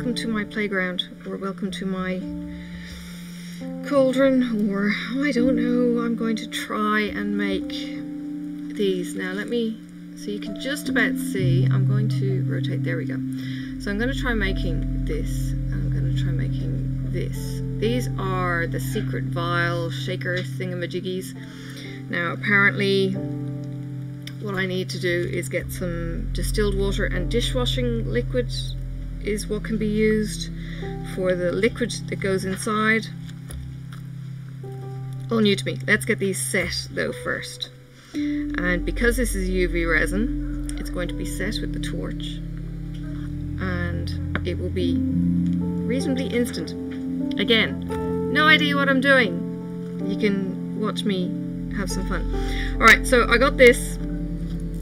welcome to my playground, or welcome to my cauldron, or oh, I don't know, I'm going to try and make these. Now let me, so you can just about see, I'm going to rotate, there we go. So I'm going to try making this, I'm going to try making this. These are the secret vial shaker thingamajiggies. Now apparently what I need to do is get some distilled water and dishwashing liquid is what can be used for the liquid that goes inside. All new to me. Let's get these set though first. And because this is UV resin, it's going to be set with the torch and it will be reasonably instant. Again, no idea what I'm doing. You can watch me have some fun. Alright, so I got this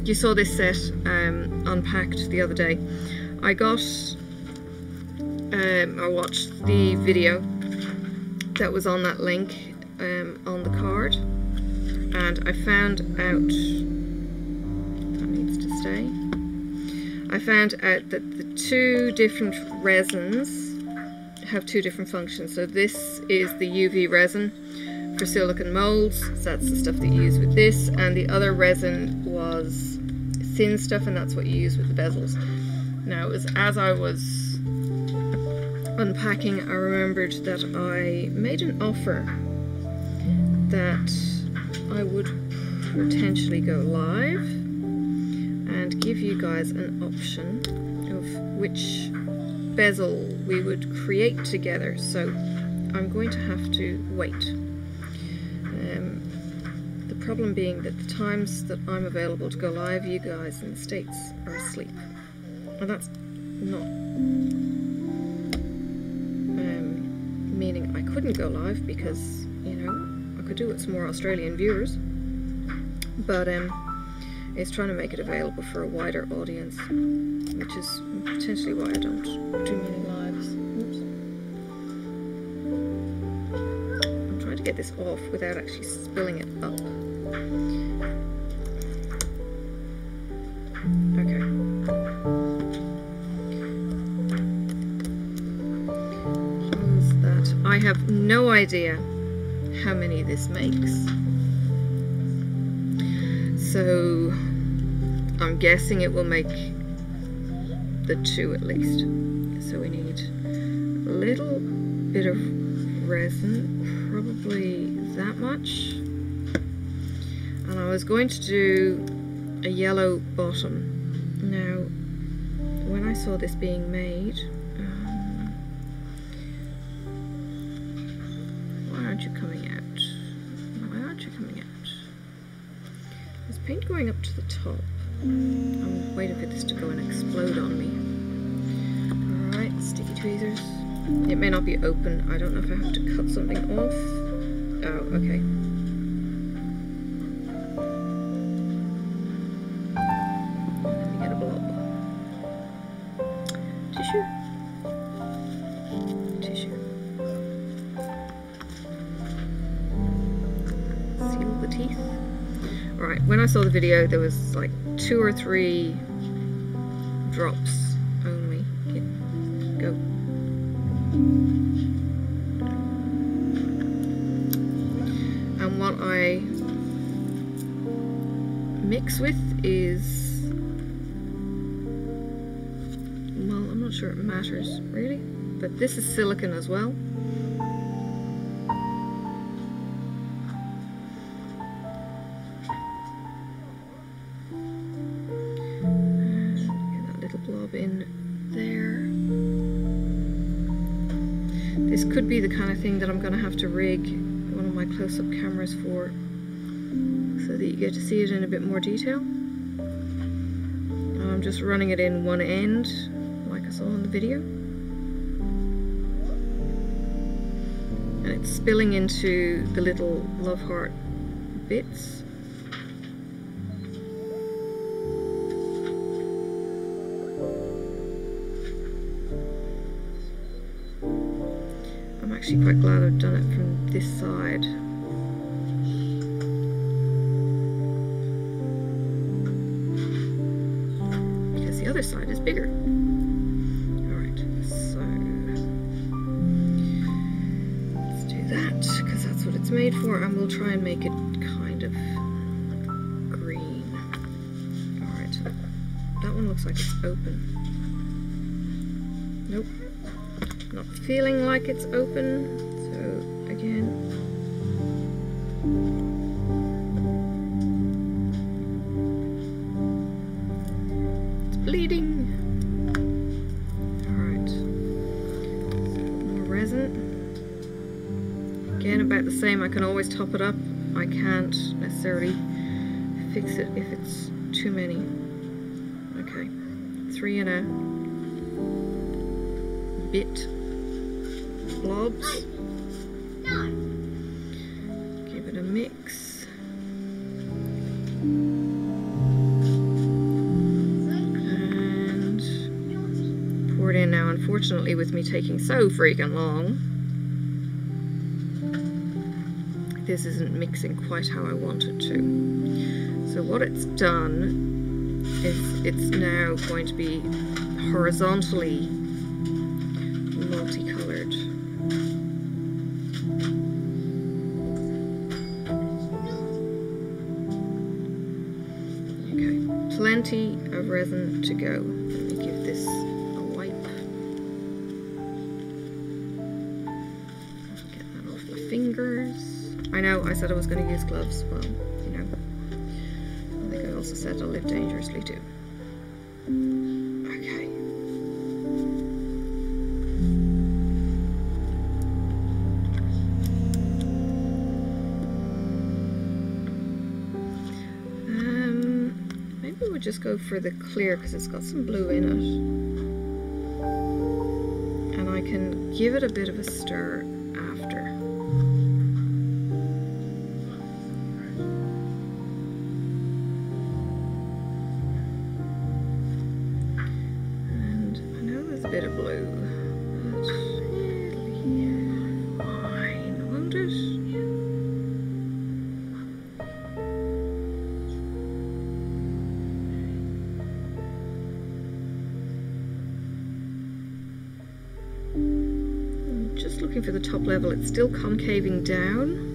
you saw this set um, unpacked the other day. I got, um, I watched the video that was on that link um, on the card and I found out, that needs to stay, I found out that the two different resins have two different functions. So this is the UV resin for silicon molds, so that's the stuff that you use with this, and the other resin was thin stuff and that's what you use with the bezels. Now it was as I was unpacking I remembered that I made an offer that I would potentially go live and give you guys an option of which bezel we would create together so I'm going to have to wait Um, the problem being that the times that I'm available to go live, you guys in the States are asleep. And that's not meaning I couldn't go live because, you know, I could do it some more Australian viewers. But um, it's trying to make it available for a wider audience, which is potentially why I don't do many lives. Oops. I'm trying to get this off without actually spilling it up. Idea how many this makes. So I'm guessing it will make the two at least. So we need a little bit of resin, probably that much. And I was going to do a yellow bottom. Now, when I saw this being made, up to the top. I'm waiting for this to go and explode on me. Alright, sticky tweezers. It may not be open. I don't know if I have to cut something off. Oh, okay. Saw the video, there was like two or three drops oh, only. go. And what I mix with is, well, I'm not sure it matters really, but this is silicon as well. Kind of thing that I'm going to have to rig one of my close-up cameras for so that you get to see it in a bit more detail. I'm just running it in one end like I saw in the video. And it's spilling into the little love heart bits. actually quite glad I've done it from this side. Because the other side is bigger. Alright, so let's do that because that's what it's made for and we'll try and make it kind of green. Alright, that one looks like it's open. Feeling like it's open, so again. It's bleeding. Alright, more resin. Again, about the same, I can always top it up. I can't necessarily fix it if it's too many. Okay, three and a bit blobs. Give it a mix. And pour it in now. Unfortunately, with me taking so freaking long, this isn't mixing quite how I want it to. So what it's done is it's now going to be horizontally said I was going to use gloves. Well, you know, I think I also said I live dangerously too. Okay. Um, maybe we'll just go for the clear because it's got some blue in it. And I can give it a bit of a stir I know there's a bit of blue, just looking for the top level. It's still concaving down,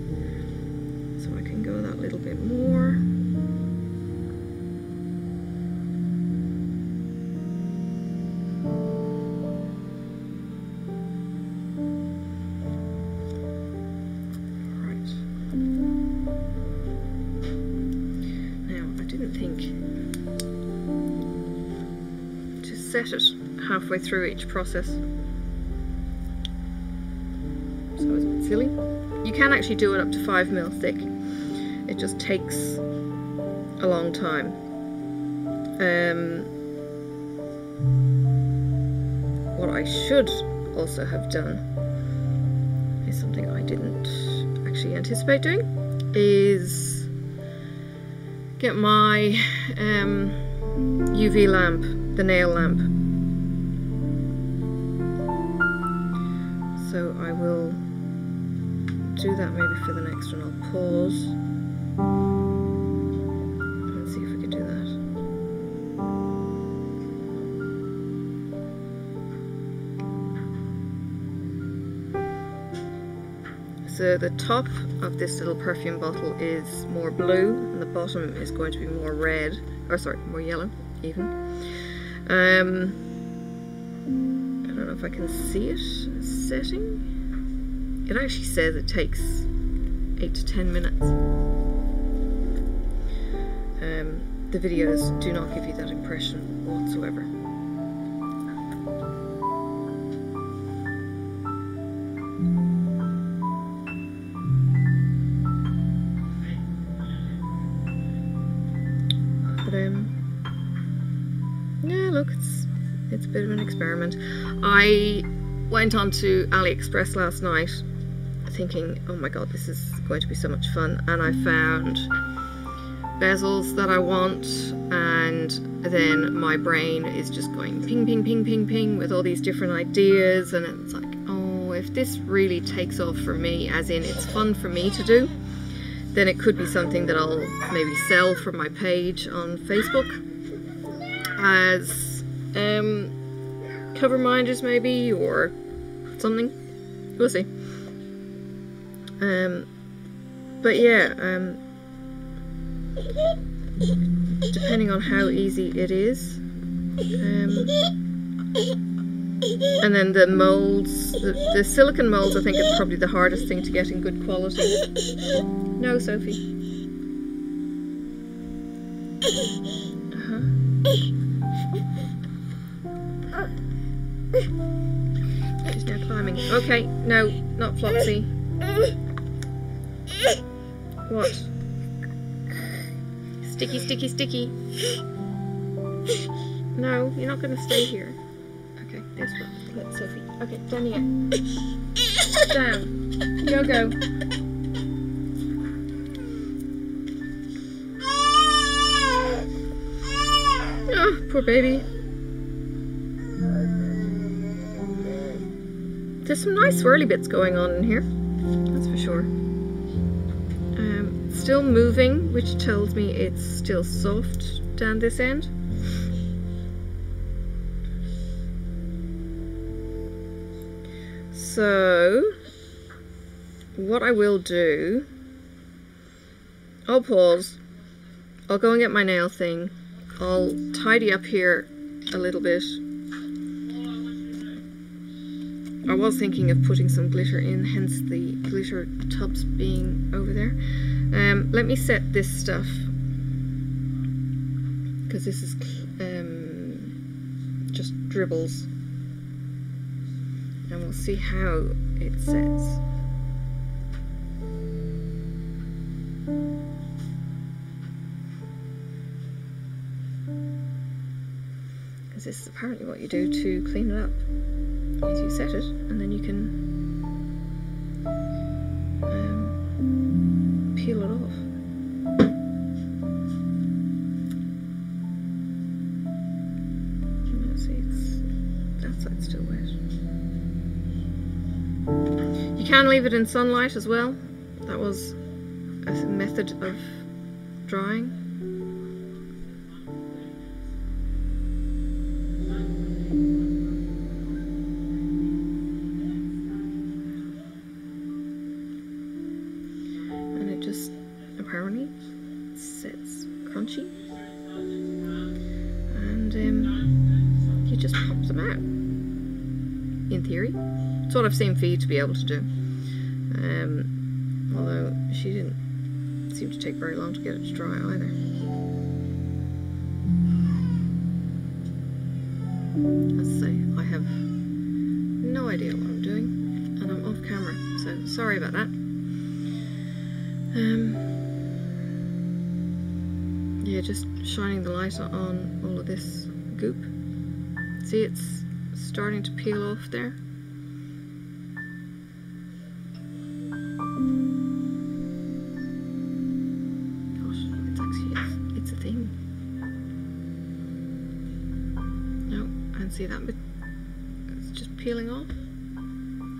halfway through each process. So it's a bit silly. You can actually do it up to 5 mil thick. It just takes a long time. Um, what I should also have done is something I didn't actually anticipate doing is get my um, UV lamp, the nail lamp. So I will do that maybe for the next one. I'll pause and see if we can do that. So the top of this little perfume bottle is more blue and the bottom is going to be more red, or sorry, more yellow even. Um, if I can see it setting. It actually says it takes 8 to 10 minutes. Um, the videos do not give you that impression whatsoever. But um, yeah, look, it's it's a bit of an experiment. I went on to AliExpress last night thinking, oh my god, this is going to be so much fun, and I found bezels that I want, and then my brain is just going ping, ping, ping, ping, ping with all these different ideas, and it's like, oh, if this really takes off for me, as in it's fun for me to do, then it could be something that I'll maybe sell from my page on Facebook as um, cover minders maybe or something. We'll see. Um, but yeah, um, depending on how easy it is. Um, and then the molds, the, the silicon molds, I think is probably the hardest thing to get in good quality. No, Sophie. She's now climbing. Okay, no, not Flopsy. What? Sticky, sticky, sticky. No, you're not going to stay here. Okay, there's one. Let Sophie. Okay, down go. Down. Go, go. Oh, poor baby. There's some nice swirly bits going on in here. That's for sure. Um, still moving, which tells me it's still soft down this end. So, what I will do, I'll pause, I'll go and get my nail thing, I'll tidy up here a little bit. I was thinking of putting some glitter in, hence the glitter tubs being over there. Um, let me set this stuff, because this is um, just dribbles and we'll see how it sets. Because this is apparently what you do to clean it up, is you set it and then you can um, peel it off. You can leave it in sunlight as well. That was a method of drying. I've seen Fee to be able to do. Um, although she didn't seem to take very long to get it to dry either. As I say, I have no idea what I'm doing, and I'm off camera, so sorry about that. Um, yeah, just shining the light on all of this goop. See, it's starting to peel off there. See that bit it's just peeling off.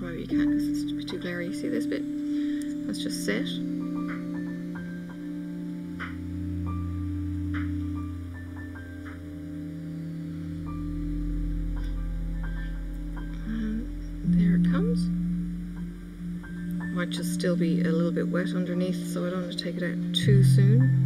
Or maybe you can't because it's too glary see this bit? That's just set. There it comes. Might just still be a little bit wet underneath so I don't want to take it out too soon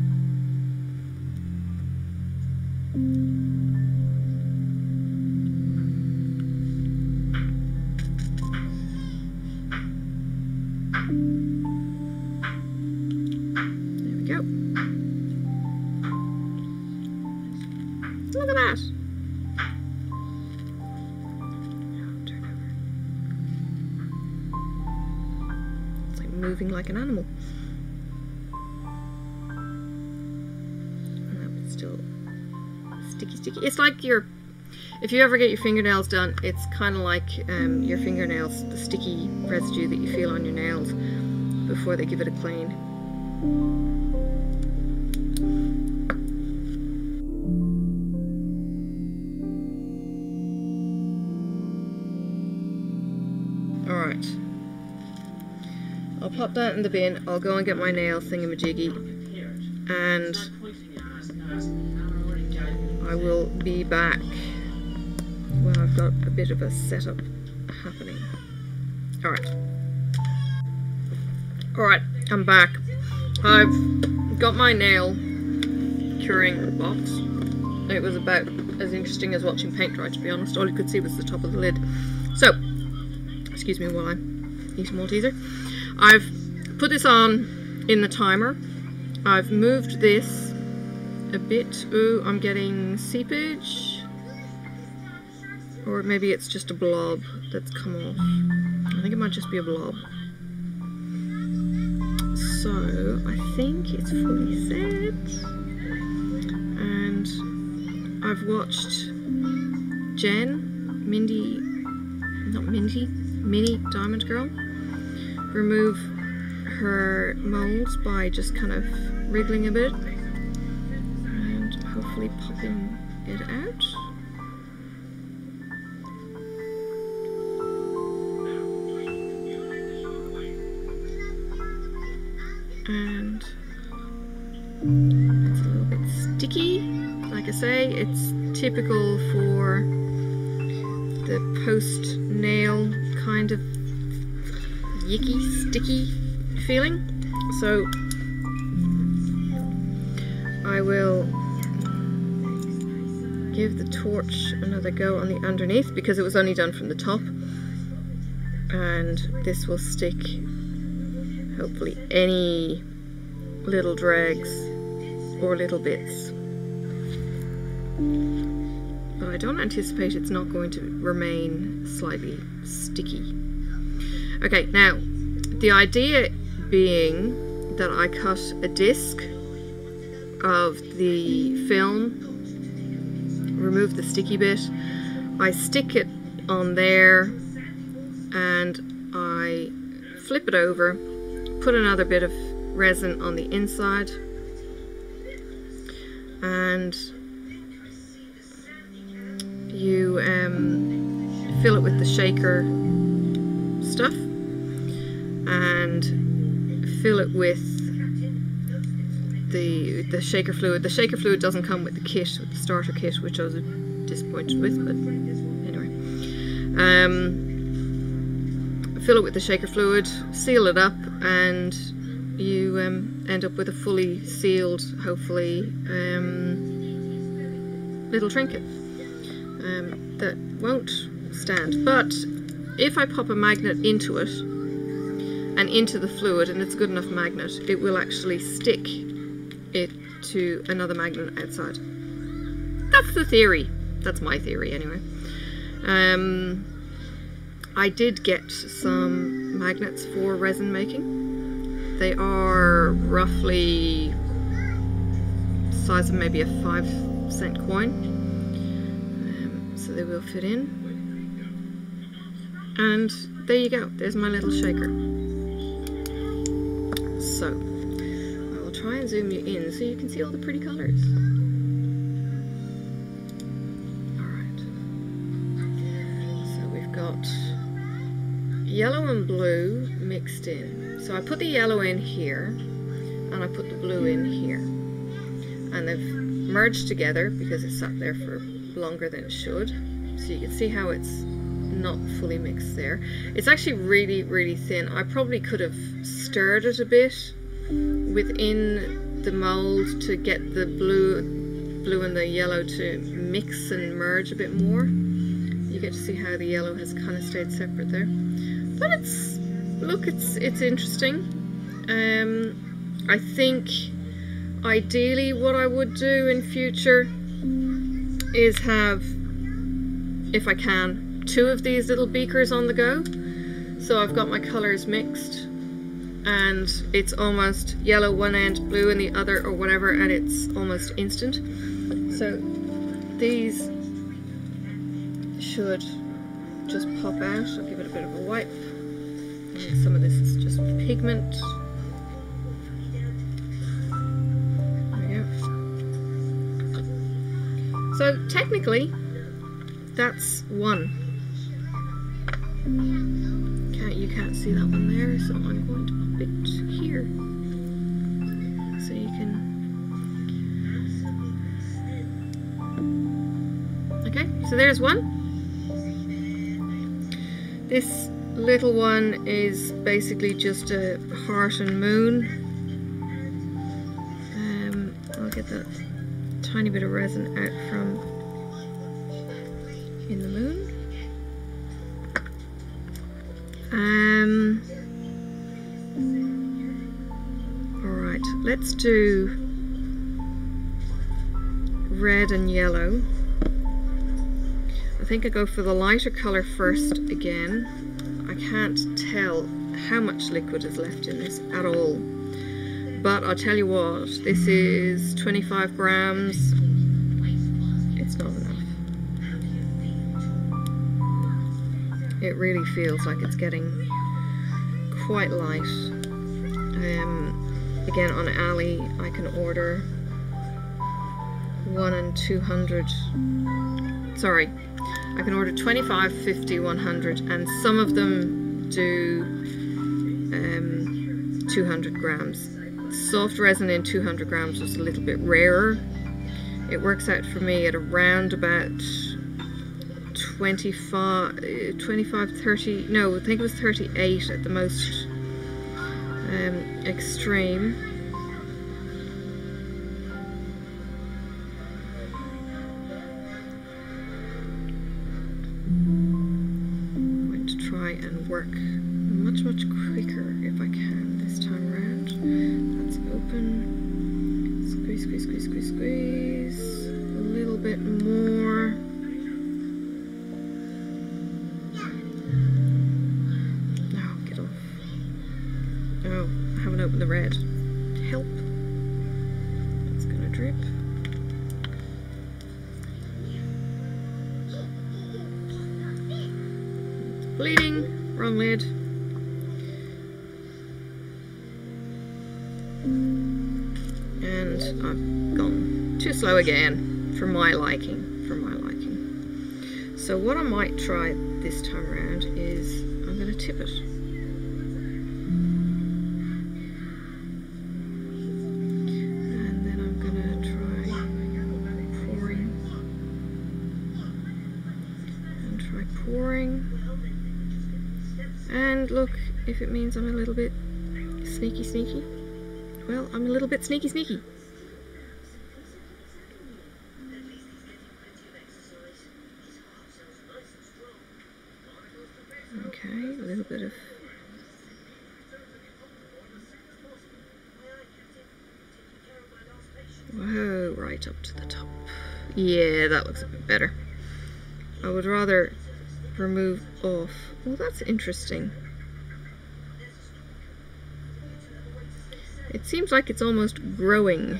like your, if you ever get your fingernails done, it's kind of like um, your fingernails, the sticky residue that you feel on your nails before they give it a clean. Alright. I'll pop that in the bin. I'll go and get my nail thingamajiggy. And I will be back when I've got a bit of a setup happening. Alright. Alright, I'm back. I've got my nail curing box. It was about as interesting as watching paint dry, to be honest. All you could see was the top of the lid. So, excuse me while I eat a Malteser. I've put this on in the timer. I've moved this a bit. Ooh, I'm getting seepage. Or maybe it's just a blob that's come off. I think it might just be a blob. So, I think it's fully set. And I've watched Jen, Mindy, not Mindy, Mini Diamond Girl, remove her molds by just kind of wriggling a bit popping it out. And it's a little bit sticky. Like I say, it's typical for the post nail kind of yicky, sticky feeling. So I will give the torch another go on the underneath because it was only done from the top. And this will stick hopefully any little drags or little bits. But I don't anticipate it's not going to remain slightly sticky. Okay now the idea being that I cut a disc of the film, remove the sticky bit, I stick it on there and I flip it over, put another bit of resin on the inside and you um, fill it with the shaker stuff and fill it with the the shaker fluid. The shaker fluid doesn't come with the kit, with the starter kit, which I was disappointed with, but anyway. Um, fill it with the shaker fluid, seal it up, and you um, end up with a fully sealed, hopefully, um, little trinket um, that won't stand. But if I pop a magnet into it, and into the fluid and it's a good enough magnet, it will actually stick it to another magnet outside. That's the theory. That's my theory anyway. Um, I did get some magnets for resin making. They are roughly size of maybe a five cent coin. Um, so they will fit in. And there you go. There's my little shaker. So, and zoom you in so you can see all the pretty colours. Alright. So we've got yellow and blue mixed in. So I put the yellow in here, and I put the blue in here. And they've merged together because it sat there for longer than it should. So you can see how it's not fully mixed there. It's actually really, really thin. I probably could have stirred it a bit within the mold to get the blue, blue and the yellow to mix and merge a bit more. You get to see how the yellow has kind of stayed separate there. But it's, look, it's, it's interesting. Um, I think ideally what I would do in future is have, if I can, two of these little beakers on the go. So I've got my colours mixed and it's almost yellow one end, blue in the other or whatever and it's almost instant. So these should just pop out. I'll give it a bit of a wipe. And some of this is just pigment. So technically, that's one. Can't, you can't see that one there, so I'm going to pop it here. So you can... Okay, so there's one. This little one is basically just a heart and moon Um, I'll get that tiny bit of resin out from in the moon. Let's do red and yellow. I think I go for the lighter colour first again. I can't tell how much liquid is left in this at all. But I'll tell you what, this is 25 grams. It's not enough. It really feels like it's getting quite light. Um, again, on Ali, I can order one and 200. Sorry, I can order 25, 50, 100, and some of them do um, 200 grams. Soft resin in 200 grams was a little bit rarer. It works out for me at around about 25, 25 30, no, I think it was 38 at the most um, extreme. Try this time around is I'm going to tip it. And then I'm going to try pouring. And try pouring. And look, if it means I'm a little bit sneaky sneaky, well, I'm a little bit sneaky sneaky. Okay, a little bit of Whoa, right up to the top. Yeah, that looks a bit better. I would rather remove off. Well, that's interesting. It seems like it's almost growing.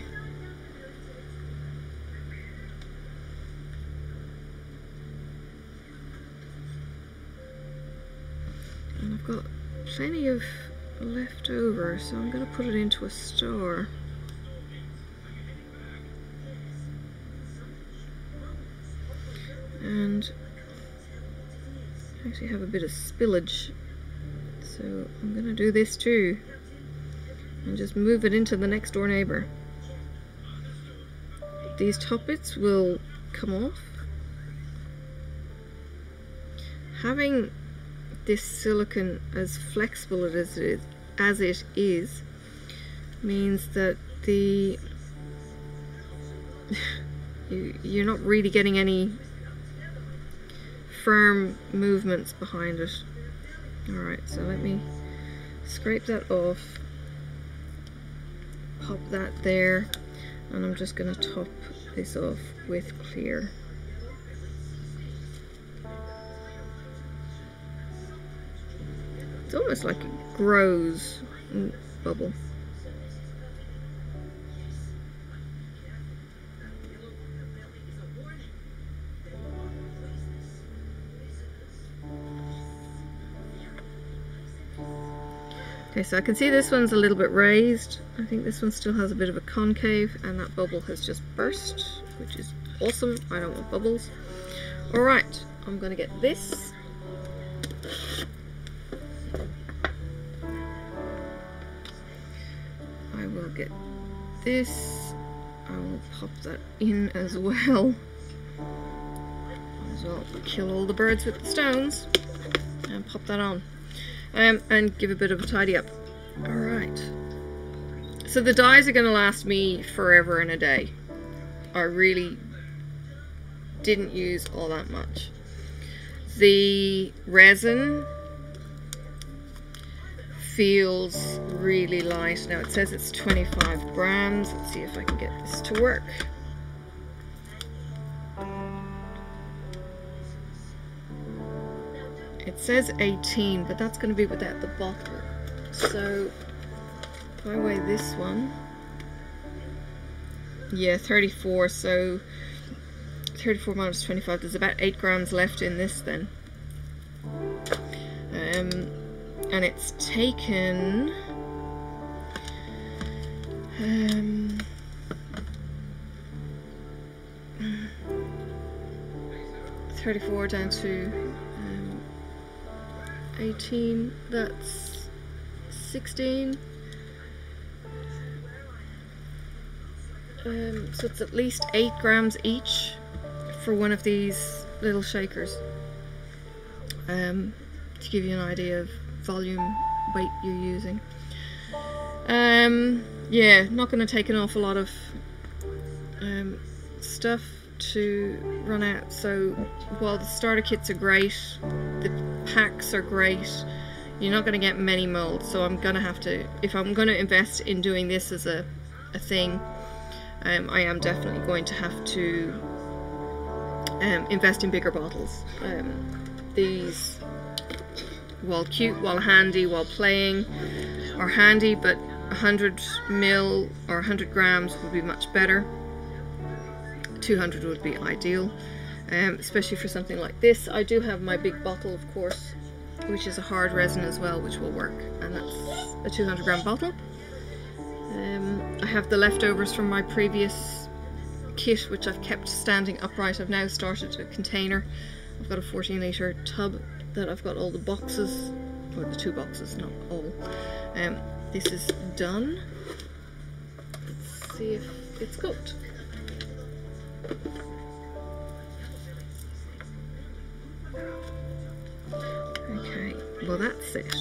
And I've got plenty of left over, so I'm going to put it into a star. Actually have a bit of spillage, so I'm to do this too and just move it into the next door neighbor. These top bits will come off. Having this silicone as flexible as it is, as it is means that the you, you're not really getting any firm movements behind it. Alright, so let me scrape that off pop that there and I'm just going to top this off with clear. It's almost like it grows Ooh, bubble. Okay, so I can see this one's a little bit raised. I think this one still has a bit of a concave and that bubble has just burst, which is awesome. I don't want bubbles. Alright, I'm going to get this. I will get this. I will pop that in as well. Might as well kill all the birds with the stones and pop that on um, and give a bit of a tidy up. Alright. So So the dyes are going to last me forever and a day. I really didn't use all that much. The resin feels really light. Now it says it's 25 grams. Let's see if I can get this to work. It says 18, but that's going to be without the bottle. So if I weigh this one, yeah, 34. So 34 minus 25, there's about 8 grams left in this then. Um, and it's taken um, Thirty-four down to 18, that's 16. Um, so it's at least 8 grams each for one of these little shakers um, to give you an idea of volume weight you're using. Um, yeah, not going to take an awful lot of um, stuff to run out so while the starter kits are great, the packs are great, you're not going to get many molds. So I'm going to have to, if I'm going to invest in doing this as a, a thing, um, I am definitely going to have to um, invest in bigger bottles. Um, these while cute, while handy, while playing are handy, but 100 mil or 100 grams would be much better. 200 would be ideal, um, especially for something like this. I do have my big bottle, of course, which is a hard resin as well, which will work, and that's a 200 gram bottle. Um, I have the leftovers from my previous kit, which I've kept standing upright. I've now started a container. I've got a 14 litre tub that I've got all the boxes, or the two boxes, not all. Um, this is done. Let's see if it's cooked. Well that's it.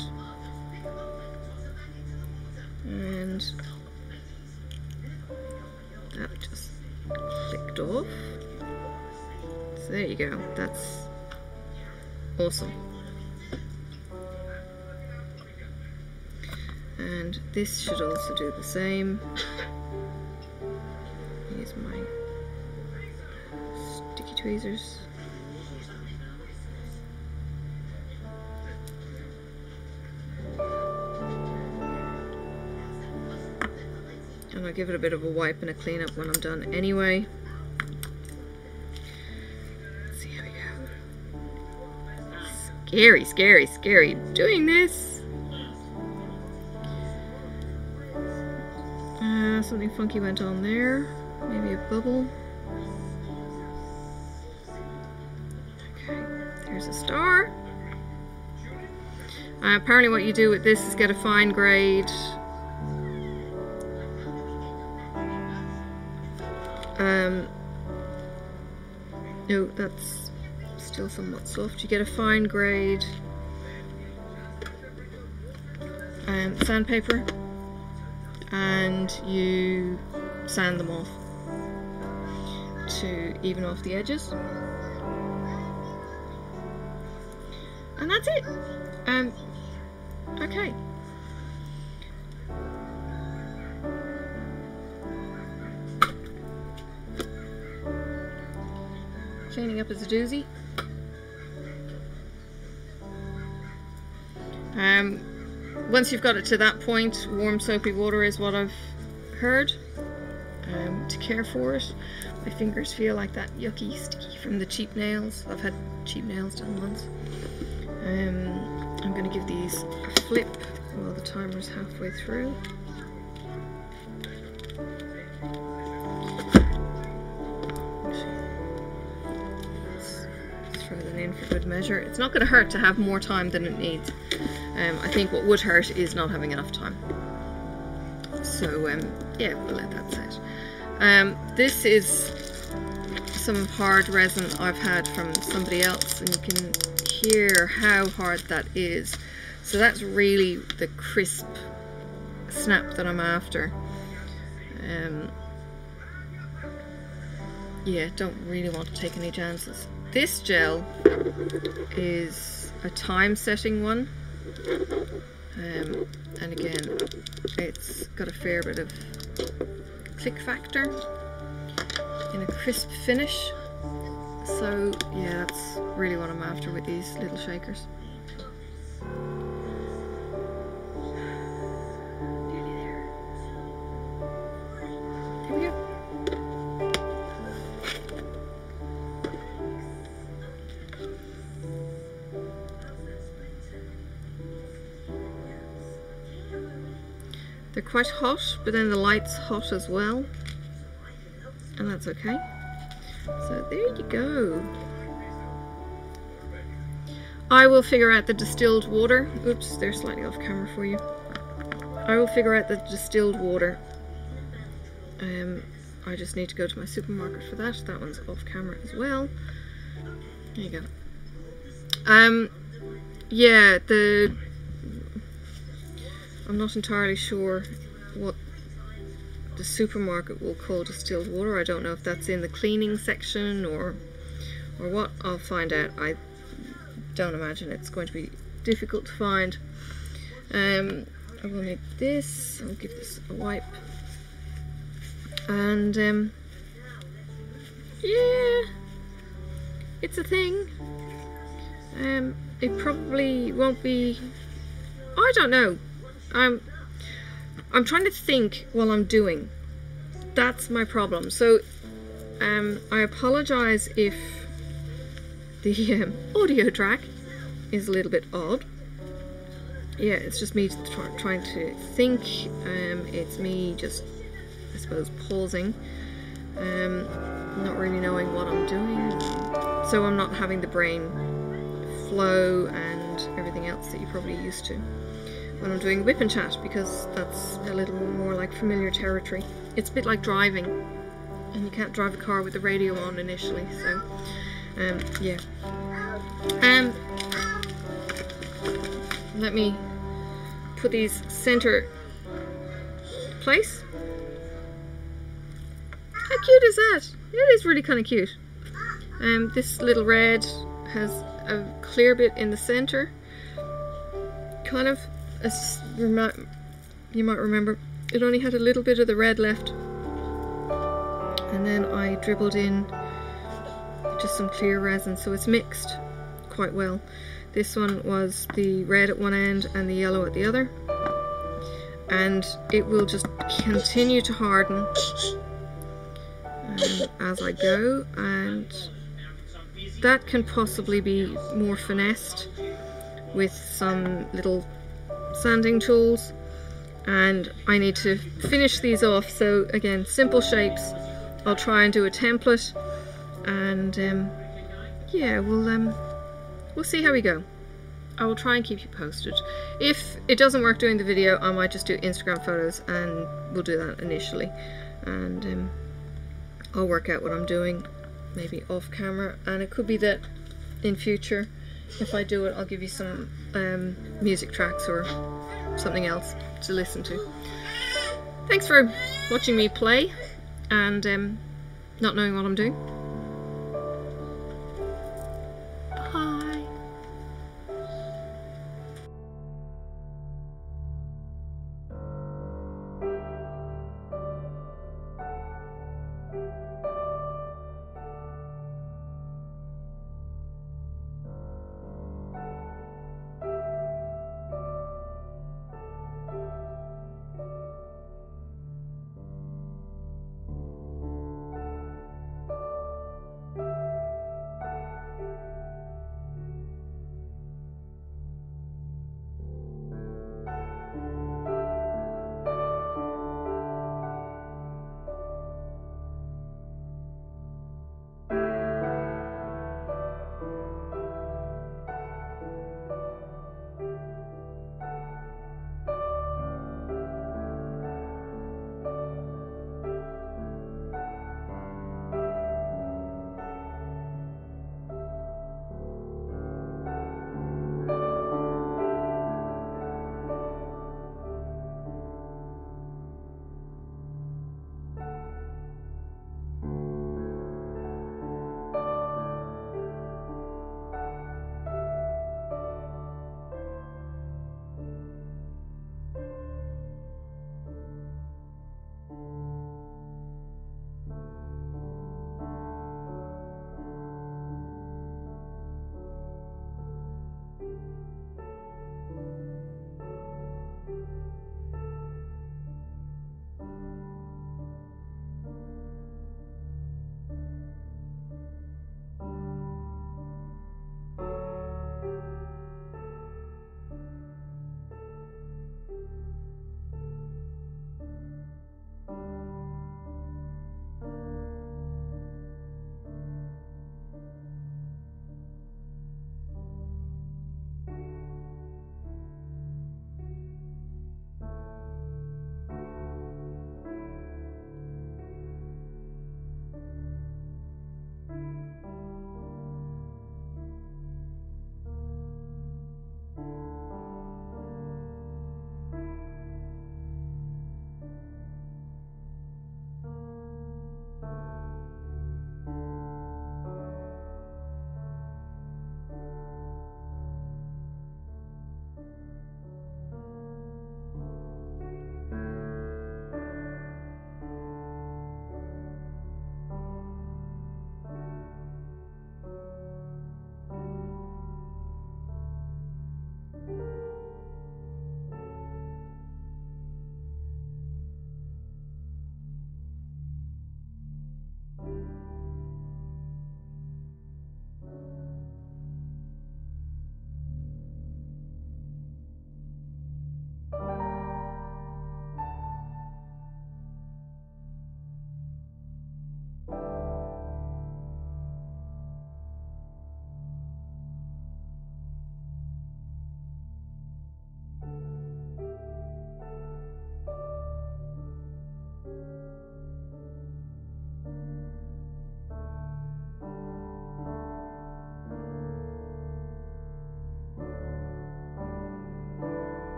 And that just clicked off. So there you go, that's awesome. and this should also do the same here's my sticky tweezers give it a bit of a wipe and a clean up when I'm done anyway Let's see we go scary scary scary doing this something funky went on there. Maybe a bubble. Okay, there's a star. Uh, apparently what you do with this is get a fine grade that's still somewhat soft. You get a fine grade um, sandpaper and you sand them off to even off the edges. And that's it. Um okay cleaning up is a doozy um once you've got it to that point, warm soapy water is what I've heard um, to care for it. My fingers feel like that yucky sticky from the cheap nails. I've had cheap nails done once. Um, I'm going to give these a flip while the timer's halfway through. Measure. It's not going to hurt to have more time than it needs. Um, I think what would hurt is not having enough time. So um, yeah, we'll let that set. Um, this is some hard resin I've had from somebody else and you can hear how hard that is. So that's really the crisp snap that I'm after. Um, yeah, don't really want to take any chances. This gel is a time setting one. Um, and again, it's got a fair bit of click factor in a crisp finish. So yeah, that's really what I'm after with these little shakers. Quite hot, but then the light's hot as well. And that's okay. So there you go. I will figure out the distilled water. Oops, they're slightly off camera for you. I will figure out the distilled water. Um, I just need to go to my supermarket for that. That one's off camera as well. There you go. Um, yeah, the I'm not entirely sure what the supermarket will call distilled water. I don't know if that's in the cleaning section or or what. I'll find out. I don't imagine it's going to be difficult to find. Um, I will need this. I'll give this a wipe. And um, yeah, it's a thing. Um, it probably won't be. I don't know. I'm I'm trying to think while I'm doing. That's my problem. So um, I apologize if the um, audio track is a little bit odd. Yeah, it's just me try trying to think. Um, it's me just, I suppose, pausing. Um, not really knowing what I'm doing. So I'm not having the brain flow and everything else that you're probably used to when I'm doing WIP and chat because that's a little more like familiar territory. It's a bit like driving and you can't drive a car with the radio on initially so um, yeah. Um, let me put these center place. How cute is that? It is really kind of cute. Um, this little red has a clear bit in the center kind of as you might remember, it only had a little bit of the red left. And then I dribbled in just some clear resin, so it's mixed quite well. This one was the red at one end and the yellow at the other. And it will just continue to harden um, as I go, and that can possibly be more finessed with some little sanding tools and I need to finish these off. So again simple shapes. I'll try and do a template and um, yeah we'll um, we'll see how we go. I will try and keep you posted. If it doesn't work doing the video I might just do Instagram photos and we'll do that initially. And um, I'll work out what I'm doing maybe off camera. And it could be that in future if I do it I'll give you some um, music tracks or something else to listen to. Thanks for watching me play and um, not knowing what I'm doing.